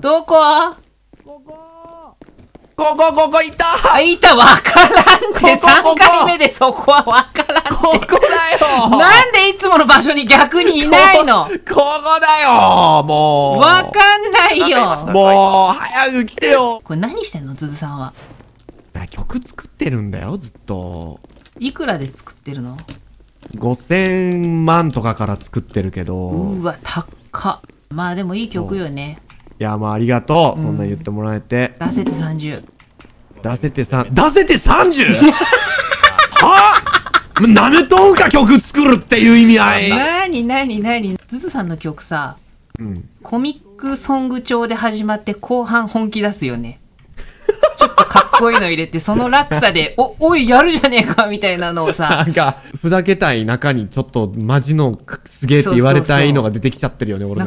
どこ？ここ、ここいたあ、いた、わからんって、ここここ3回目でそこはわからんって。ここだよなんでいつもの場所に逆にいないの？ここだよもうわかんないよ。もう、早く来てよこれ何してんの？ズズさんは。曲作ってるんだよ、ずっと。いくらで作ってるの？5000万とかから作ってるけど。うわ、高っ。まあでもいい曲よね。いや、まあありがとう。そんな言ってもらえて。出せて30。出せてさ、出せて 30? はぁなめとんか曲作るっていう意味合い。なになになに？ズズさんの曲さ、うん。コミックソング調で始まって後半本気出すよね。ちょっとかっこいいの入れて、その落差で、お、おい、やるじゃねえかみたいなのをさ な、んか、ふざけたい中にちょっとマジのすげえって言われたいのが出てきちゃってるよね、俺のなんか